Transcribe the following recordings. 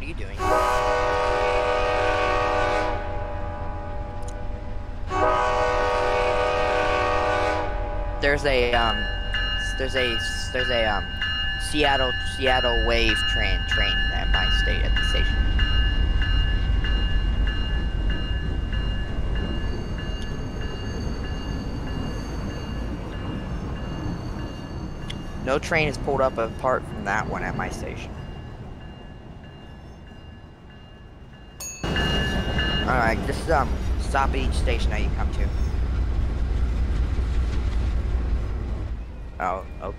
What are you doing? There's a um, there's a there's a um, Seattle Seattle Wave train train at my state at the station. No train is pulled up apart from that one at my station. Alright, just um stop at each station that you come to. Oh, oh.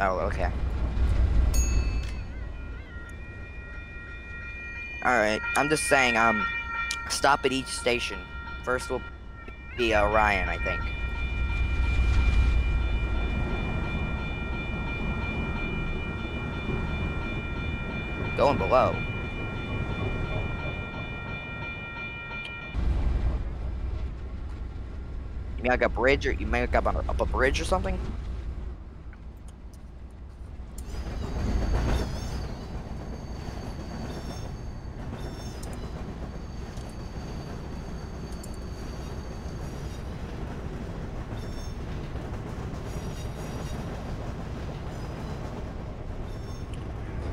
Oh, okay. Alright, I'm just saying, um, stop at each station. First will be Orion, I think. Going below. You mean like a bridge, or you mean like up, on, up a bridge or something?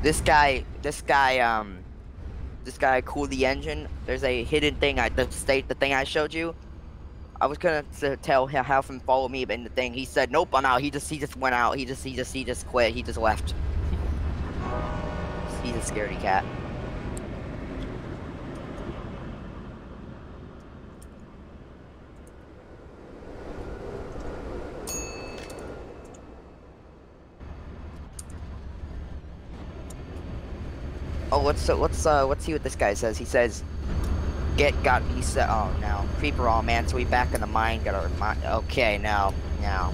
This guy, this guy, um, this guy cool the engine. There's a hidden thing I the state the thing I showed you. I was gonna tell him have him follow me, but in the thing he said nope. I'm out. He just he just went out. He just he just he just quit. He just left. He's a scaredy cat. Oh, let's uh, let's uh let's see what this guy says. He says, "Get got." He said, "Oh no creeper all man." So we back in the mine. Got our mine. Okay, now now.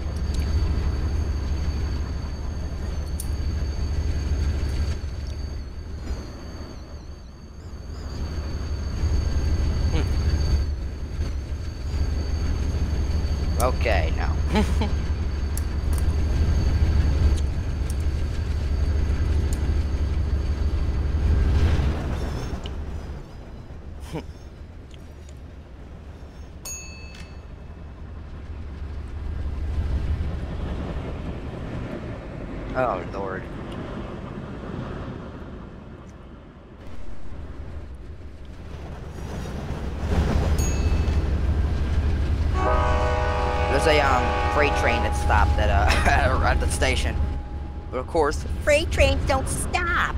Hmm. Okay, now. Oh lord. There's a um freight train that stopped at uh at the station. But of course, freight trains don't stop.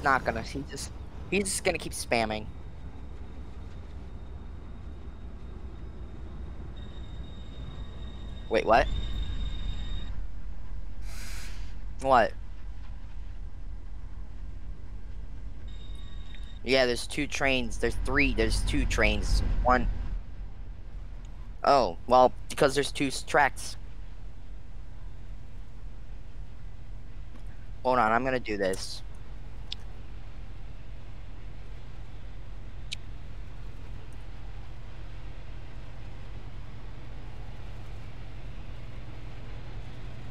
He's not gonna. He just. He's just gonna keep spamming. Wait, what? What? Yeah, there's two trains. There's three. There's two trains. One. Oh, well, because there's two tracks. Hold on, I'm gonna do this.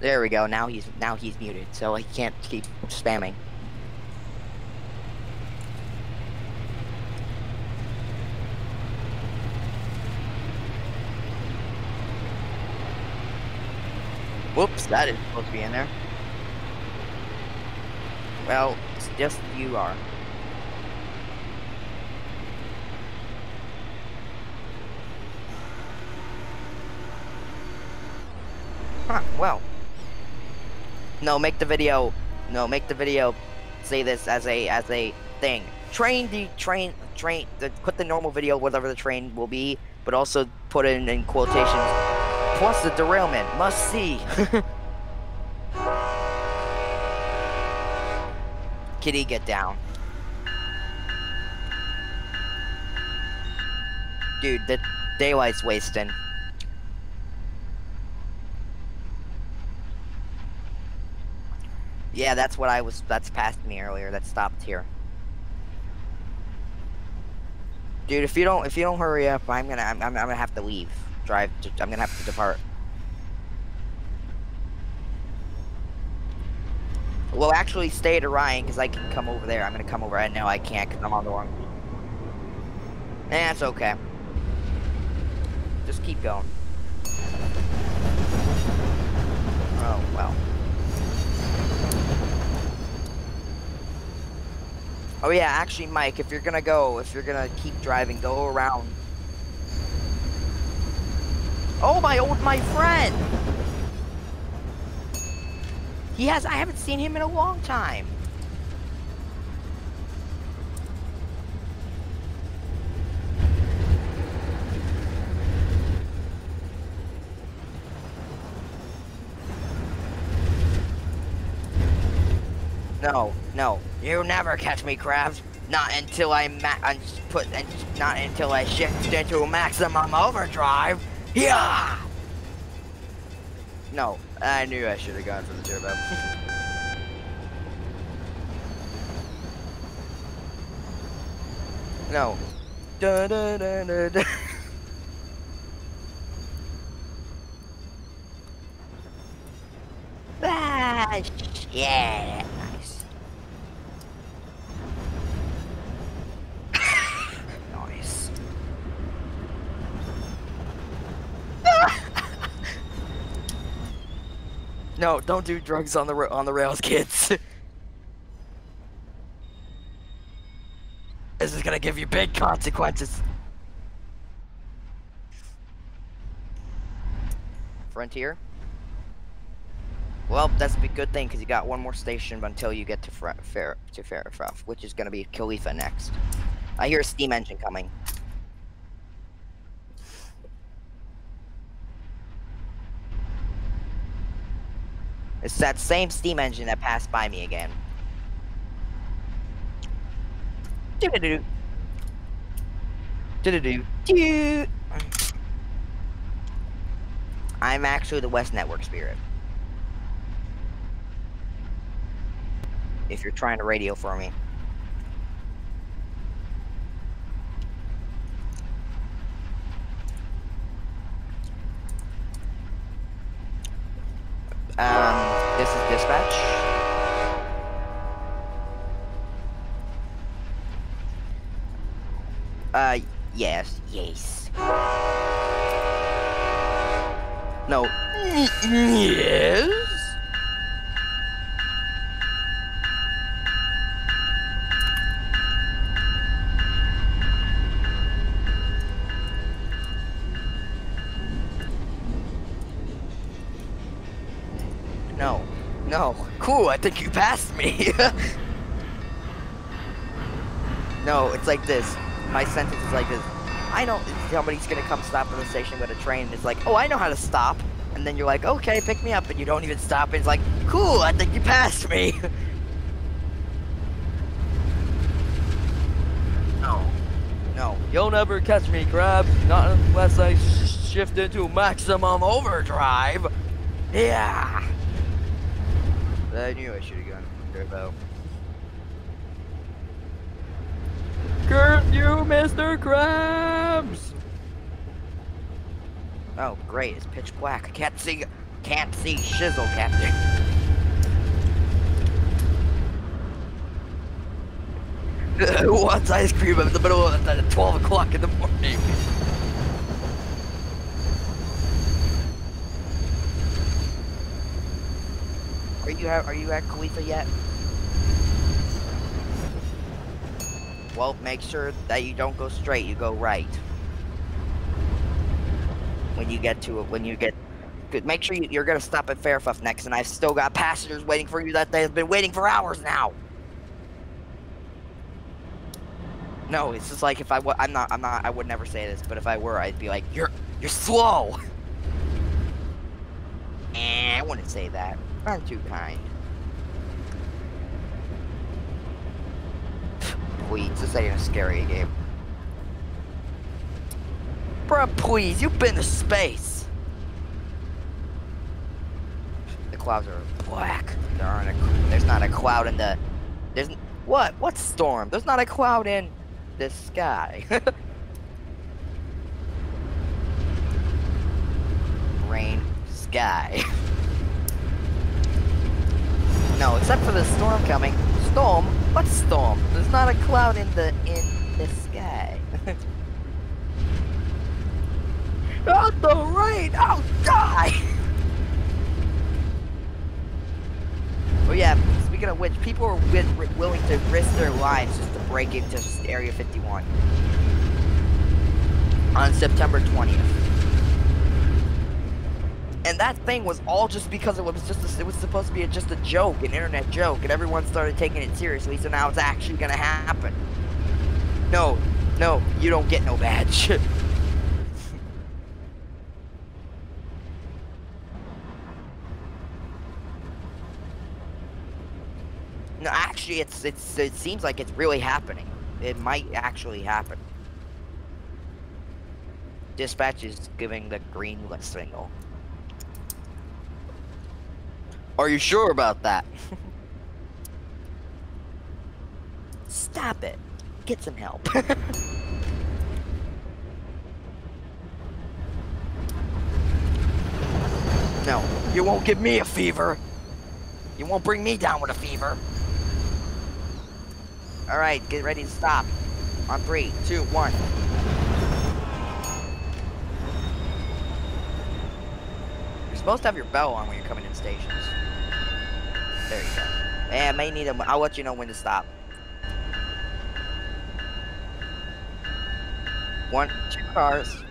There we go. Now he's now he's muted, so he can't keep spamming. Whoops, that is supposed to be in there. Well, it's just you are. Huh, well. No, make the video. No, make the video. Say this as a as a thing. Train the train train. The, put the normal video, whatever the train will be, but also put it in, in quotations. Plus the derailment. Must see. Kitty, get down. Dude, the daylight's wasting. Yeah, that's what I was. That's past me earlier. That stopped here. Dude, if you don't if you don't hurry up, I'm gonna I'm, I'm, gonna have to leave. Drive. I'm gonna have to depart. Well, actually, stay at Orion because I can come over there. I'm gonna come over. I know I can't because I'm on the wrong. That's okay. Just keep going. Oh well. Oh yeah, actually, Mike, if you're gonna go, if you're gonna keep driving, go around. Oh my old my friend. He has. I haven't seen him in a long time. No, no, you never catch me, Krabs. Not until I ma put, and not until I shift into maximum overdrive. Yeah. No, I knew I should have gone for the turbo. no. Da da da. ah, yeah, no, don't do drugs on the on the rails, kids. this is gonna give you big consequences. Frontier. Well, that's a good thing because you got one more station until you get to Fer Fer to Fairfuff, which is gonna be Khalifa next. I hear a steam engine coming. It's that same steam engine that passed by me again. Do do do. Do do do. I'm actually the West Network Spirit. If you're trying to radio for me. Um, this is dispatch. Uh, yes, yes. No. Yes? No. No. Cool, I think you passed me. no, it's like this. My sentence is like this. I know somebody's gonna come stop at the station with a train and it's like, oh, I know how to stop. And then you're like, okay, pick me up. And you don't even stop. And it's like, cool, I think you passed me. no. No. You'll never catch me, Crab. Not unless I sh shift into maximum overdrive. Yeah. I knew I should have gone turbo. Curse you, Mr. Krabs! Oh, great, it's pitch black. Can't see, can't see shizzle, Captain. Who wants ice cream in the middle of the 12 o'clock in the morning? Are you are you at Khalifa yet? Well, make sure that you don't go straight. You go right. When you get to it, when you get, make sure you, are gonna stop at Fairfuff next. And I've still got passengers waiting for you that they've been waiting for hours now. No, it's just like if I I'm not I'm not I would never say this, but if I were, I'd be like, you're you're slow. Eh, I wouldn't say that. I'm too kind. please. This ain't a scary game. Bruh, please, you've been to space. The clouds are black. There aren't a, there's not a cloud in the, there's, what? What storm? There's not a cloud in the sky. Rain, sky. no, except for the storm coming. Storm what storm? There's not a cloud in the in the sky. Not oh, the rain! I'll die! oh yeah, speaking of which, people are wi willing to risk their lives just to break into Area 51 on September 20th. And that thing was all just because it was just a, it was supposed to be a, just a joke, an internet joke, and everyone started taking it seriously. So now it's actually gonna happen. No, no, you don't get no badge. no, actually, it's it's it seems like it's really happening. It might actually happen. Dispatch is giving the green signal. Are you sure about that? Stop it. Get some help. no, you won't give me a fever. You won't bring me down with a fever. Alright, get ready to stop. On three, two, one. You're supposed to have your bell on when you're coming in stations. There you go. And I may need a. I'll let you know when to stop. One, two cars.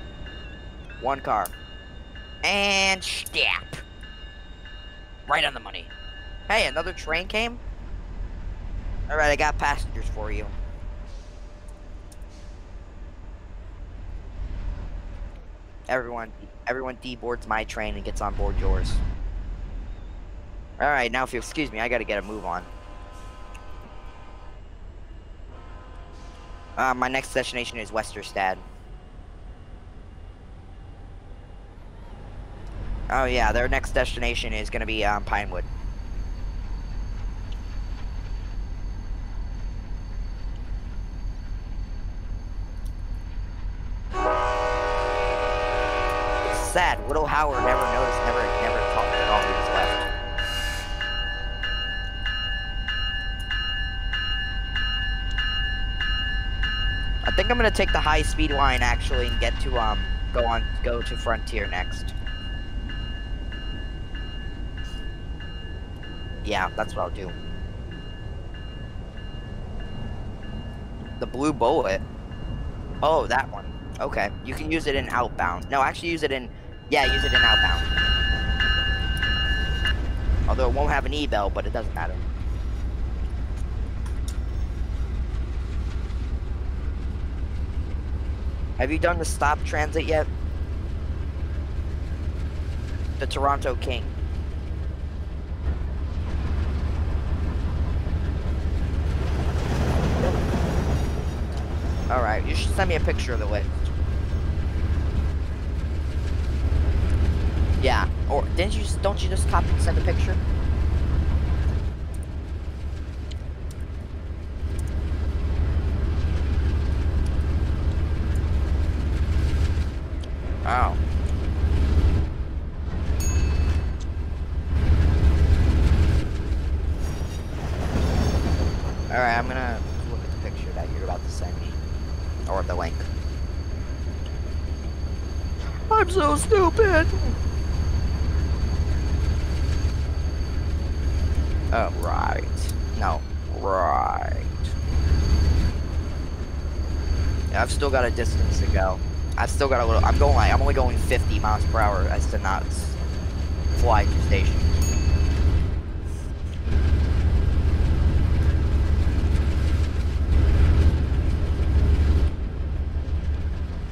One car. And stop. Right on the money. Hey, another train came? Alright, I got passengers for you. Everyone, everyone deboards my train and gets on board yours. Alright, now if you excuse me, I gotta get a move on. Uh, my next destination is Westerstad. Oh yeah, their next destination is gonna be um, Pinewood. sad. Widow Howard I'm gonna take the high speed line actually and get to um go on go to Frontier next. Yeah, that's what I'll do. The blue bullet. Oh, that one. Okay, you can use it in outbound. No, actually use it in yeah, use it in outbound. Although it won't have an e-bell, but it doesn't matter. Have you done the stop transit yet? The Toronto King. Alright, you should send me a picture of the list. Yeah. Or didn't you don't you just copy and send a picture? Oh. Alright, I'm gonna look at the picture that you're about to send me. Or the link. I'm so stupid! Oh, right. No, right. Yeah, I've still got a distance to go. I've still got a little, I'm going like, I'm only going 50 miles per hour as to not fly to station.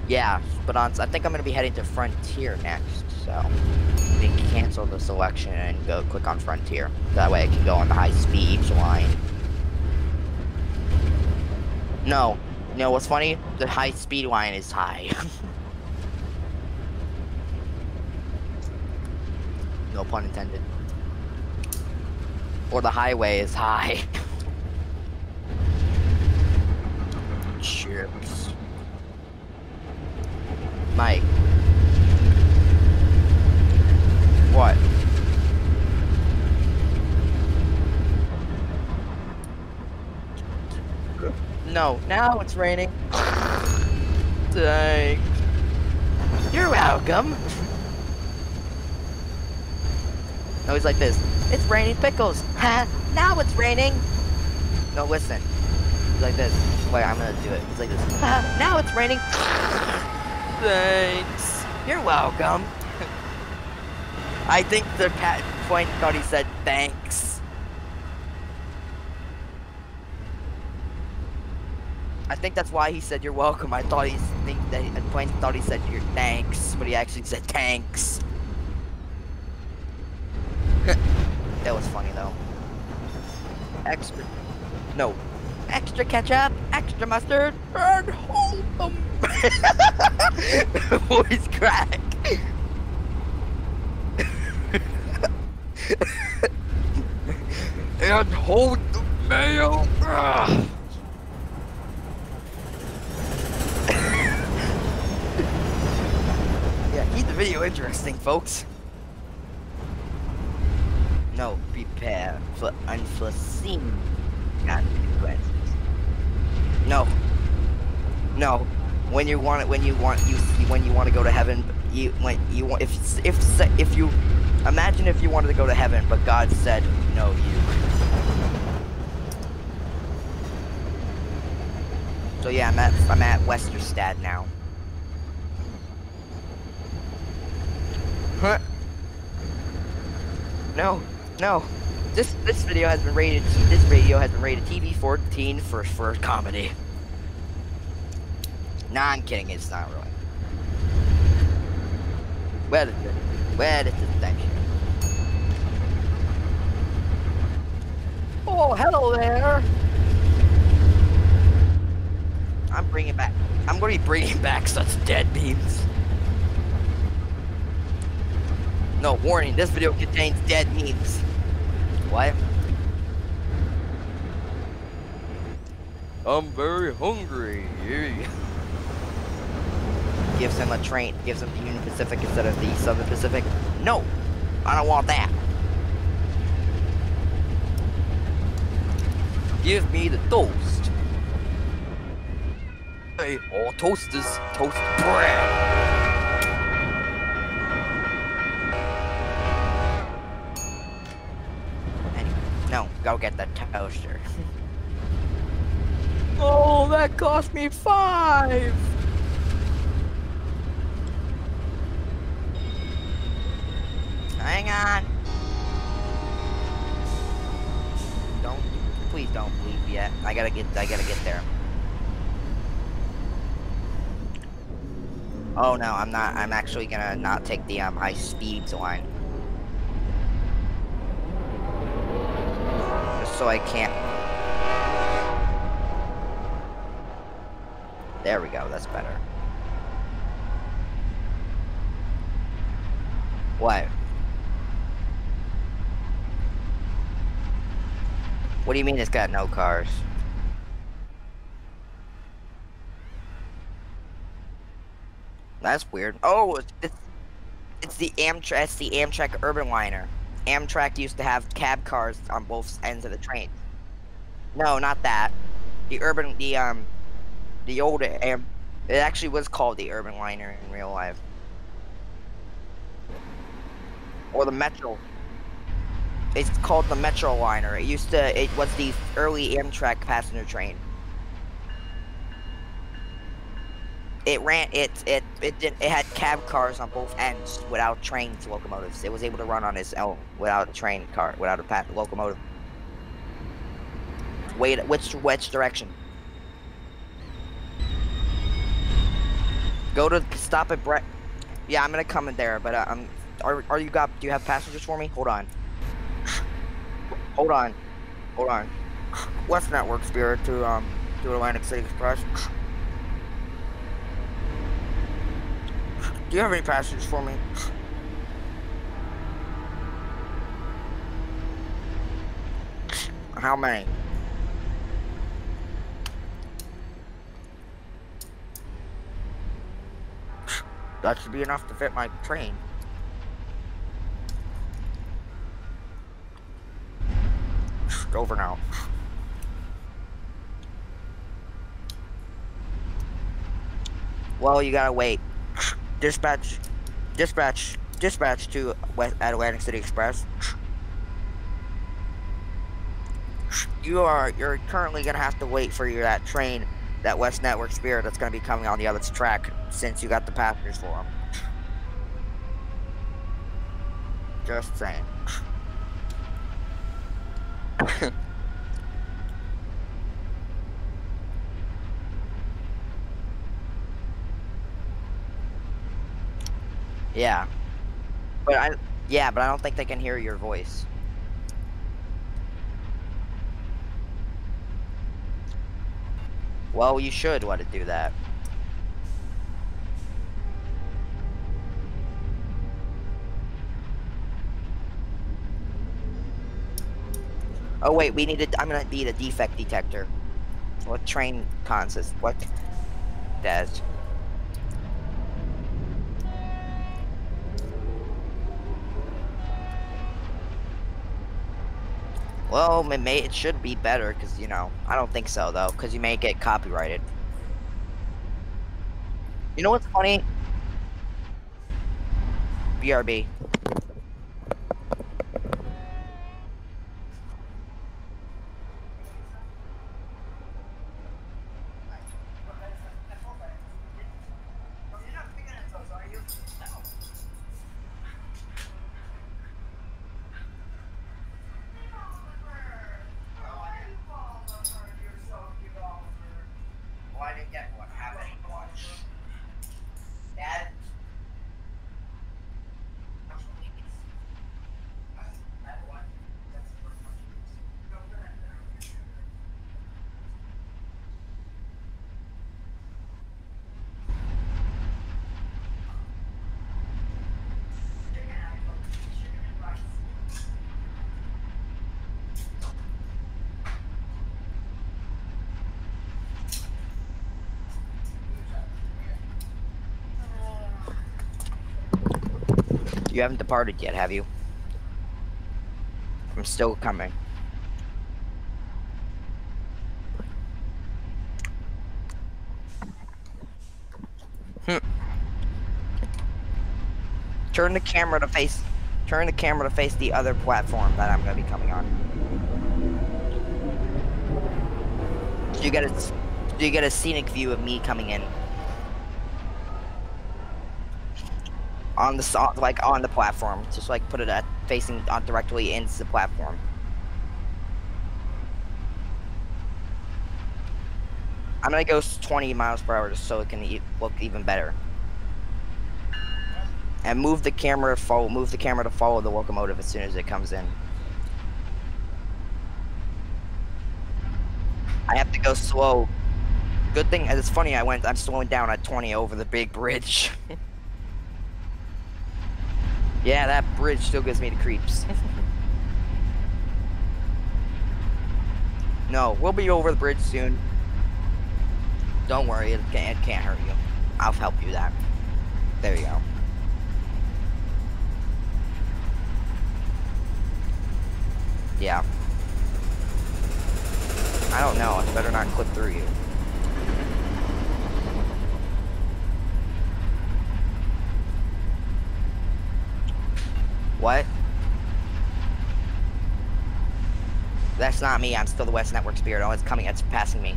Yeah, but on, I think I'm going to be heading to Frontier next, so we can cancel the selection and go click on Frontier. That way I can go on the high speed line. No. You know what's funny? The high speed line is high. no pun intended. Or the highway is high. Chips. No, now it's raining. Thanks. You're welcome. No, he's like this. It's raining pickles. Ha! now it's raining. No, listen. He's like this. Wait, I'm gonna do it. He's like this. Ha! now it's raining. Thanks. You're welcome. I think the cat point thought he said thanks. I think that's why he said you're welcome. I thought he think that he, thought he said your thanks, but he actually said thanks. that was funny though. Extra, no, extra ketchup, extra mustard, and hold them. Voice crack. and hold the mayo. Ugh. yeah, keep the video interesting, folks. No, prepare for unforeseen consequences. No. No. When you want it, when you want you when you want to go to heaven, you when you want if if if you imagine if you wanted to go to heaven, but God said no, you. So yeah, I'm at I'm at Westerstad now. Huh? No, no. This this video has been rated. This video has been rated TV 14 for for comedy. Nah, I'm kidding. It's not really. Where is it? Where is the section? Oh, hello there. I'm bringing back. I'm going to be bringing back such dead memes. No, warning, this video contains dead memes. What? I'm very hungry. gives him a train, gives him the Union Pacific instead of the Southern Pacific. No, I don't want that. Give me the toast. Hey, all toasters toast bread. Go get the toaster. oh, that cost me five! Hang on. Don't, please don't leave yet. I gotta get, I gotta get there. Oh no, I'm not, I'm actually gonna not take the um, high speeds line. So I can't. There we go, that's better. What? What do you mean it's got no cars? That's weird. Oh, it's it's the Amtrak. It's the Amtrak Urban Liner. Amtrak used to have cab cars on both ends of the train. No, not that. The urban, the um, the old Am. It actually was called the Urban Liner in real life, or the Metro. It's called the Metro Liner. It used to. It was the early Amtrak passenger train. It ran it it it did it had cab cars on both ends without trains locomotives. It was able to run on its own without a train car without a locomotive. Wait, which which direction? Go to stop at Brett. Yeah, I'm gonna come in there, but uh, I'm. Are are you got? Do you have passengers for me? Hold on. Hold on. Hold on. West Network Spirit to um to Atlantic City Express. Do you have any passengers for me? How many? That should be enough to fit my train. Go over now. Well, you gotta wait. Dispatch, dispatch, dispatch to West Atlantic City Express. You are you're currently gonna have to wait for your that train, that West Network Spirit that's gonna be coming on the other track since you got the passengers for them. Just saying. yeah. But I yeah, but I don't think they can hear your voice. Well, you should want to do that. Oh wait, we need to. I'm gonna need a defect detector. What train consists? What? Des. Well, it may it should be better because you know I don't think so though because you may get copyrighted. You know what's funny? BRB. You haven't departed yet, have you? I'm still coming. Hmm. Turn the camera to face turn the camera to face the other platform that I'm gonna be coming on. So you get a you get a scenic view of me coming in. On the like on the platform. Just like put it at facing uh, directly into the platform. I'm gonna go 20 miles per hour just so it can e look even better. And move the camera follow move the camera to follow the locomotive as soon as it comes in. I have to go slow. Good thing it's funny I went I'm slowing down at 20 over the big bridge. Yeah, that bridge still gives me the creeps. no, we'll be over the bridge soon. Don't worry, it can't, it can't hurt you. I'll help you that. There you go. Yeah. I don't know, I better not clip through you. What? That's not me. I'm still the West Network Spirit. Oh, it's coming. It's passing me.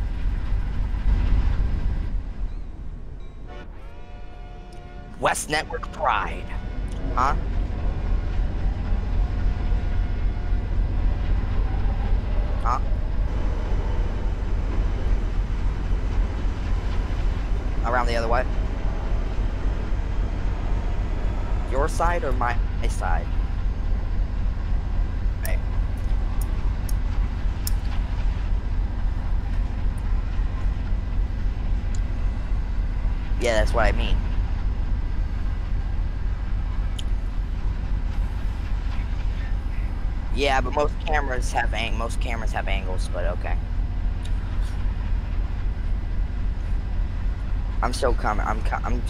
West Network Pride. Huh? Huh? Around the other way? Your side or my side? Right. Yeah, that's what I mean. Yeah, but most cameras have ang most cameras have angles, but okay. I'm still coming. I'm I'm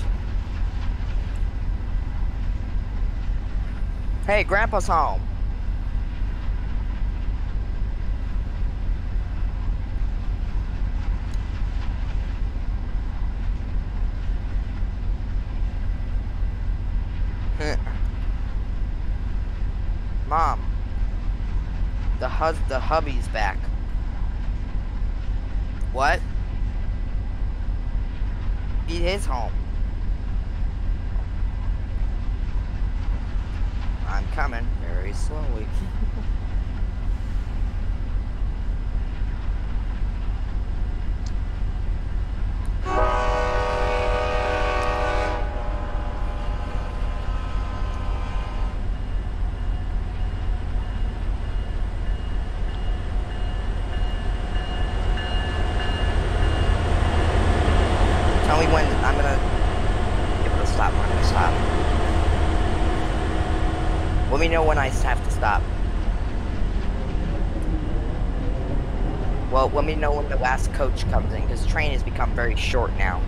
Hey, Grandpa's home. Mom, the hus the hubby's back. What? Beat his home. Coming very slowly. Tell me when I'm gonna be able to stop when I'm gonna stop. Let me know when I have to stop. Well, let me know when the last coach comes in, because train has become very short now.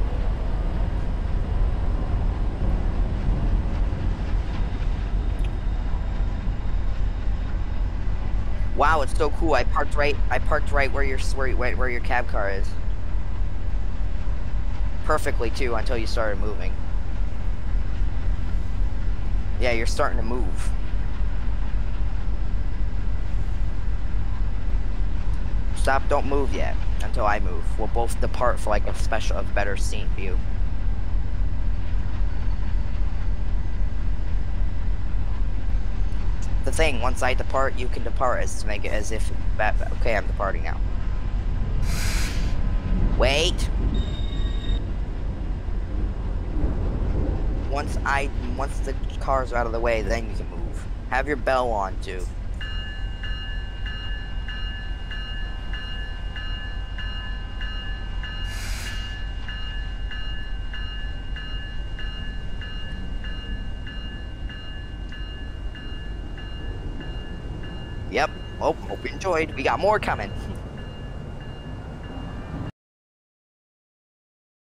Wow, it's so cool. I parked right. I parked right where your where, where where your cab car is. Perfectly too, until you started moving. Yeah, you're starting to move. Stop, don't move yet until I move. We'll both depart for like a special, a better scene view. The thing, once I depart, you can depart as to make it as if, okay, I'm departing now. Wait. Once I, once the cars are out of the way, then you can move. Have your bell on too. Yep. Oh, hope you enjoyed. We got more coming.